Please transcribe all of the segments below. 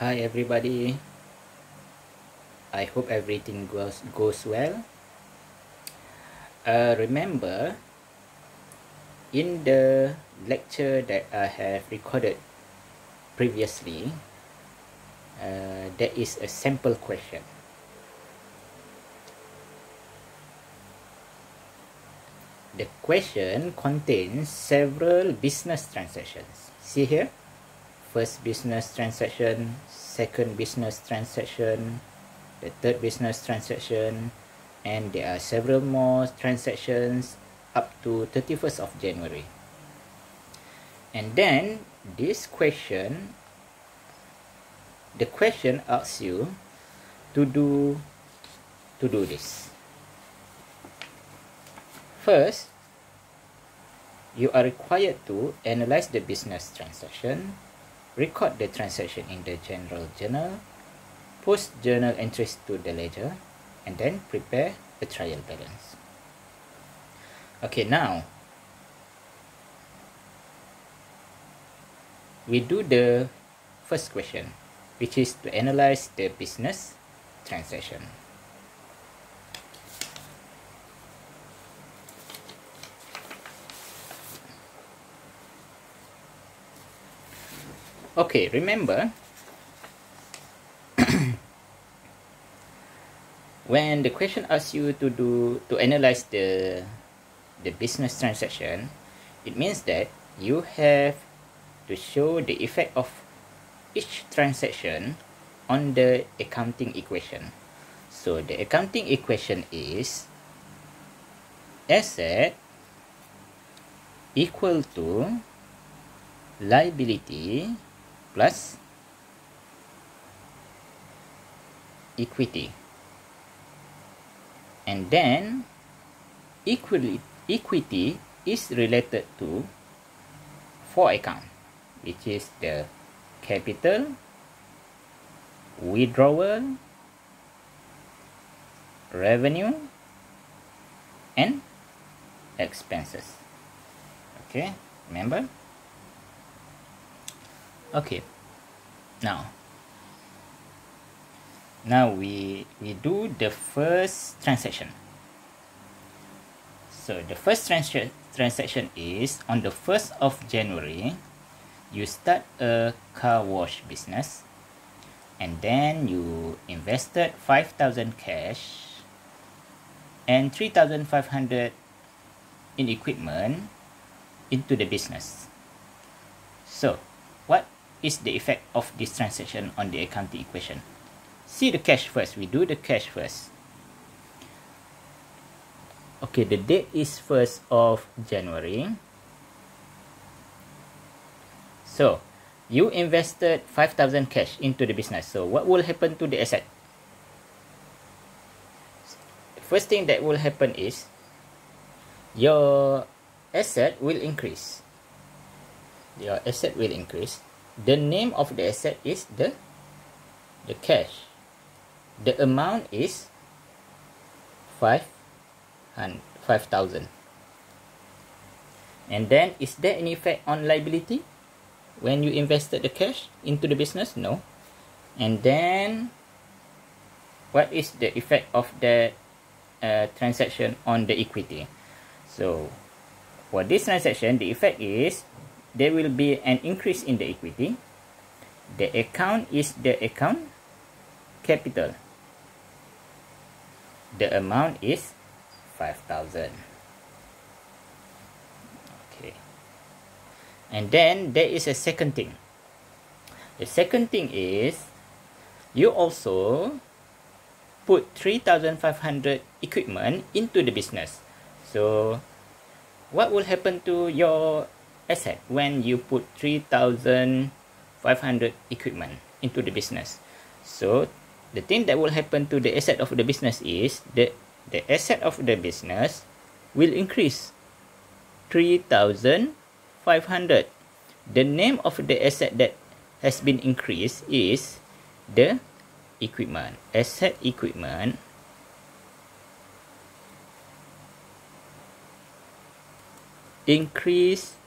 Hi everybody. I hope everything goes goes well. Uh, remember in the lecture that I have recorded previously, uh, there is a sample question. The question contains several business transactions. See here? First business transaction, second business transaction, the third business transaction, and there are several more transactions up to 31st of January. And then this question, the question asks you to do to do this. First, you are required to analyze the business transaction, record the transaction in the general journal, post journal entries to the ledger, and then prepare a trial balance. Okay, now we do the first question, which is to analyze the business transaction. Okay, remember when the question asks you to do to analyze the the business transaction, it means that you have to show the effect of each transaction on the accounting equation. So the accounting equation is asset equal to liability plus equity. And then equity equity is related to four account which is the capital withdrawal revenue and expenses. Okay remember okay. Now. Now we we do the first transaction. So the first trans transaction is on the 1st of January you start a car wash business and then you invested 5000 cash and 3500 in equipment into the business. So is the effect of this transaction on the accounting equation. See the cash first. We do the cash first. Okay, the date is 1st of January. So, you invested 5,000 cash into the business. So, what will happen to the asset? First thing that will happen is your asset will increase. Your asset will increase the name of the asset is the the cash. The amount is 5 and 5000 and then is there any effect on liability? When you invested the cash into the business? No. And then what is the effect of that uh, transaction on the equity? So for this transaction the effect is there will be an increase in the equity. The account is the account capital. The amount is 5000 Okay. And then there is a second thing. The second thing is you also put 3500 equipment into the business. So what will happen to your asset when you put 3500 equipment into the business. So the thing that will happen to the asset of the business is that the asset of the business will increase 3500 the name of the asset that has been increased is the equipment. Asset equipment increase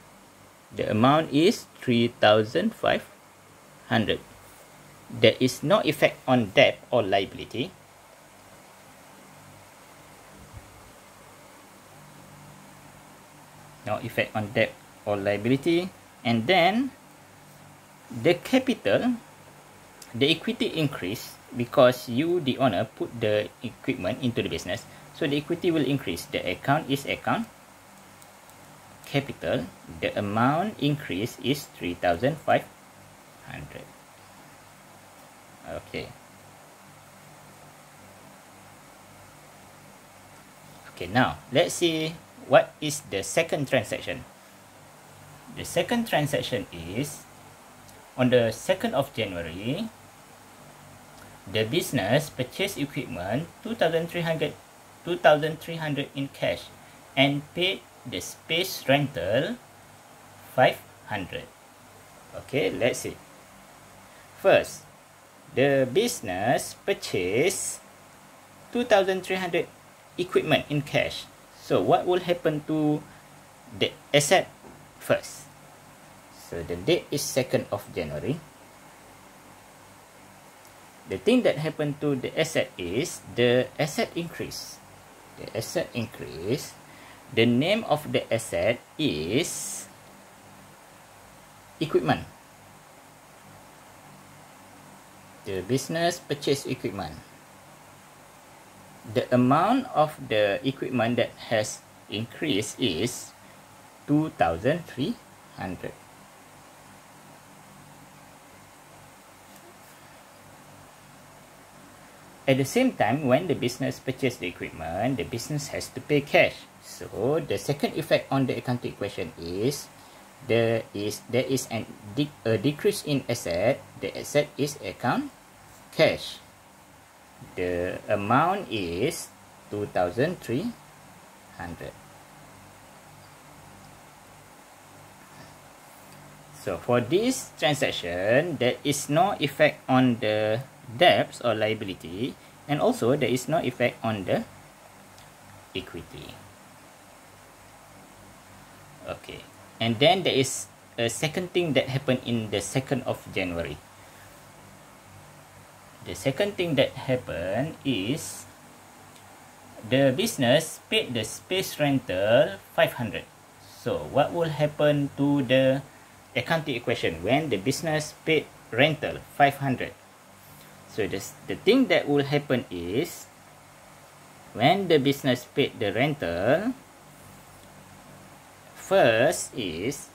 the amount is 3500 there is no effect on debt or liability. No effect on debt or liability. And then the capital, the equity increase because you, the owner, put the equipment into the business. So the equity will increase. The account is account capital. The amount increase is 3,500. Okay. Okay, now let's see what is the second transaction. The second transaction is on the 2nd of January, the business purchased equipment 2300 2300 in cash and paid the space rental 500 okay let's see. First the business purchased 2300 equipment in cash. So what will happen to the asset first? So the date is 2nd of january. The thing that happened to the asset is the asset increase. The asset increase the name of the asset is equipment the business purchase equipment. The amount of the equipment that has increased is 2,300. At the same time, when the business purchase the equipment, the business has to pay cash. So, the second effect on the accounting equation is there is there is an de a decrease in asset. The asset is account cash. The amount is 2300 so for this transaction there is no effect on the debts or liability and also there is no effect on the equity okay and then there is a second thing that happened in the 2nd of January. The second thing that happened is the business paid the space rental 500. So what will happen to the accounting equation when the business paid rental 500? So this, the thing that will happen is when the business paid the rental First is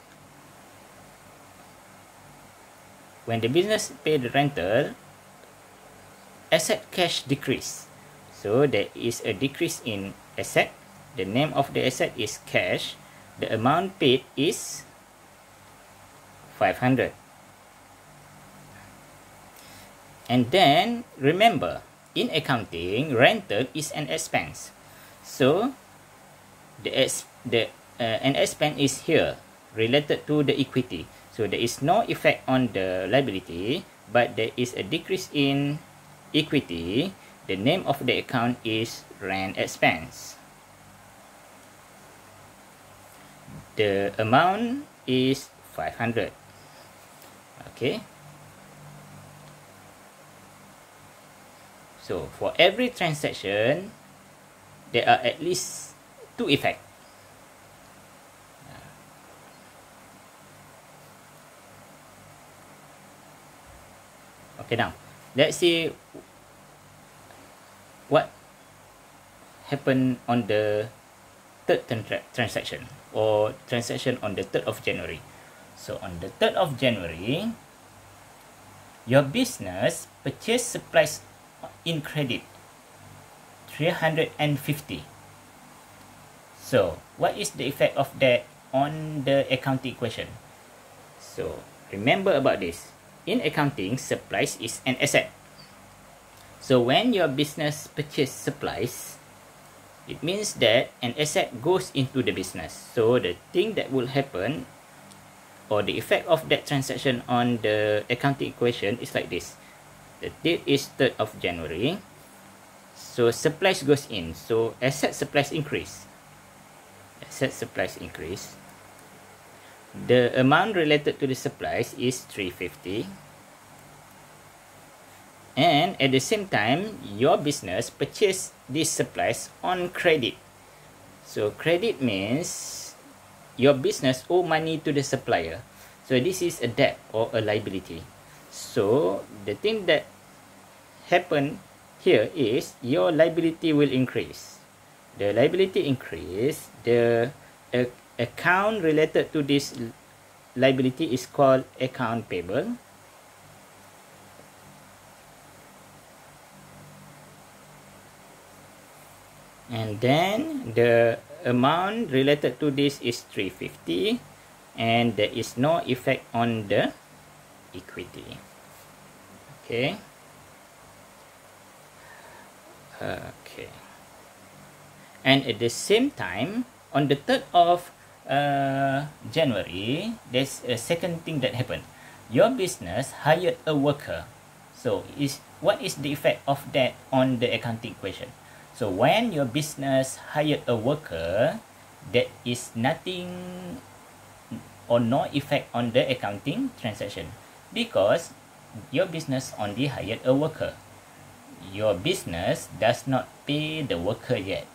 when the business paid the rental, asset cash decrease. So there is a decrease in asset. The name of the asset is cash. The amount paid is 500. And then remember, in accounting, rental is an expense. So the the uh, an expense is here related to the equity. So there is no effect on the liability, but there is a decrease in equity. The name of the account is rent expense. The amount is 500. Okay. So for every transaction, there are at least two effects. Okay, now let's see what happened on the third tra transaction or transaction on the 3rd of January. So on the 3rd of January, your business purchased supplies in credit 350. So what is the effect of that on the accounting equation? So remember about this in accounting, supplies is an asset. So when your business purchase supplies, it means that an asset goes into the business. So the thing that will happen or the effect of that transaction on the accounting equation is like this. The date is 3rd of January. So supplies goes in. So asset supplies increase. Asset supplies increase. The amount related to the supplies is 350. and at the same time your business purchase these supplies on credit so credit means your business owe money to the supplier so this is a debt or a liability so the thing that happen here is your liability will increase. The liability increase the uh, account related to this liability is called account payable. And then the amount related to this is 350 and there is no effect on the equity okay. Okay. And at the same time on the 3rd of uh, January there's a second thing that happened. Your business hired a worker. So is what is the effect of that on the accounting equation So when your business hired a worker, that is nothing or no effect on the accounting transaction. Because your business only hired a worker. Your business does not pay the worker yet.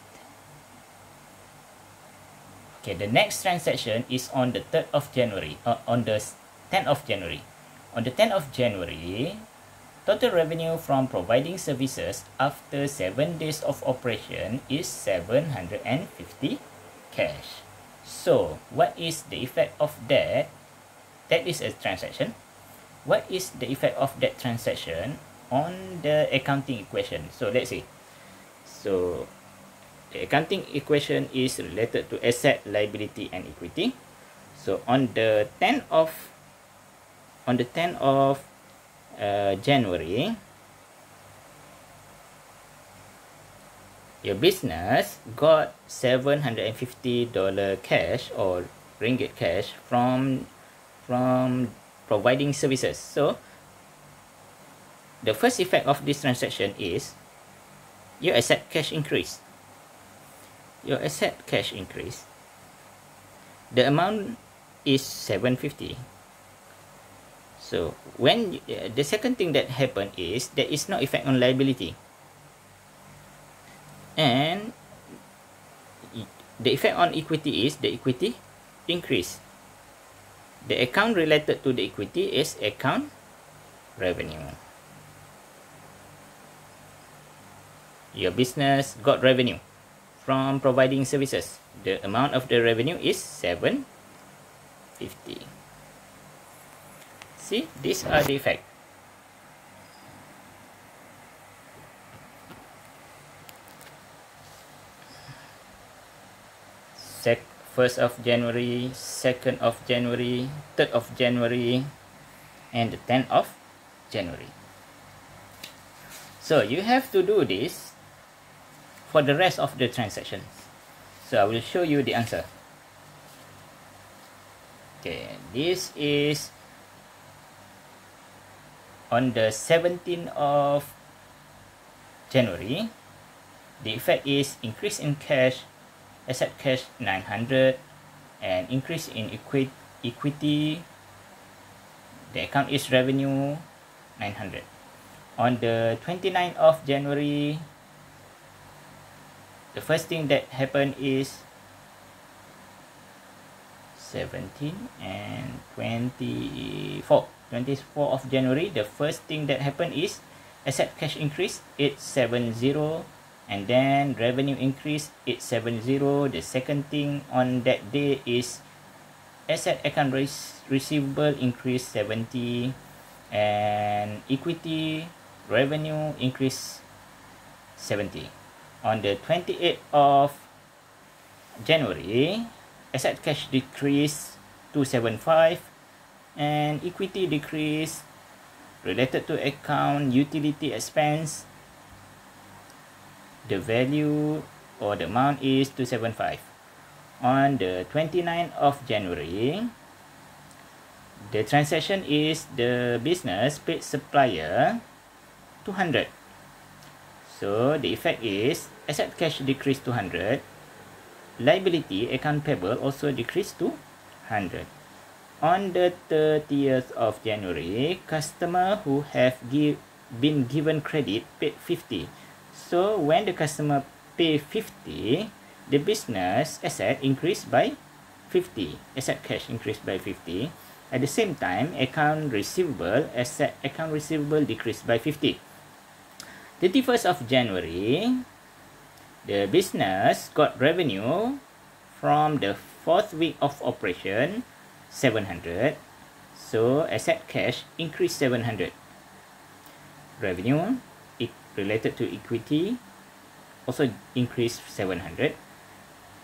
Okay, the next transaction is on the 3rd of January, uh, on the 10th of January. On the 10th of January, Total revenue from providing services after 7 days of operation is 750 cash. So, what is the effect of that? That is a transaction. What is the effect of that transaction on the accounting equation? So, let's see. So, the accounting equation is related to asset, liability and equity. So, on the 10th of on the 10th of uh, January your business got $750 cash or ringgit cash from from providing services so the first effect of this transaction is your asset cash increase your asset cash increase the amount is 750 So when uh, the second thing that happened is there is no effect on liability. And the effect on equity is the equity increase. The account related to the equity is account revenue. Your business got revenue from providing services. The amount of the revenue is 750. See, these are the effect. Sec 1st of January, 2nd of January, 3rd of January, and the 10th of January. So you have to do this for the rest of the transactions. So I will show you the answer. Okay, this is on the 17th of January, the effect is increase in cash, asset cash 900, and increase in equi equity. The account is revenue 900. On the 29th of January, the first thing that happened is 17 and 24 24 of January, the first thing that happened is asset cash increase 870 and then revenue increase 870. The second thing on that day is asset account receivable increase 70 and equity revenue increase 70. On the 28th of January, asset cash decrease 275 and equity decrease related to account utility expense the value or the amount is 275 on the 29th of January the transaction is the business paid supplier 200 so the effect is asset cash decrease 200 liability account payable also decrease to 100 on the 30th of January, customer who have give been given credit paid 50 so when the customer pay 50 the business asset increased by 50 asset cash increased by 50 at the same time account receivable asset account receivable decreased by 50 31st of January the business got revenue from the fourth week of operation 700 so asset cash increased 700 revenue related to equity also increased 700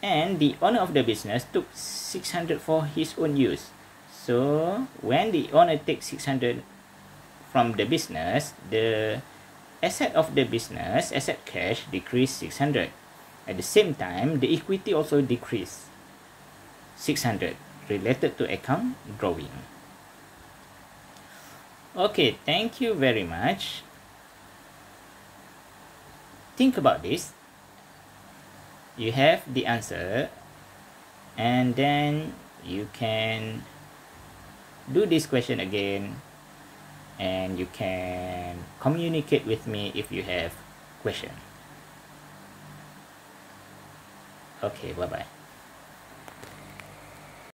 and the owner of the business took 600 for his own use. So when the owner takes 600 from the business the asset of the business asset cash decreased 600 at the same time the equity also decreased 600 related to account drawing. Okay thank you very much think about this. You have the answer and then you can do this question again and you can communicate with me if you have question. Okay bye bye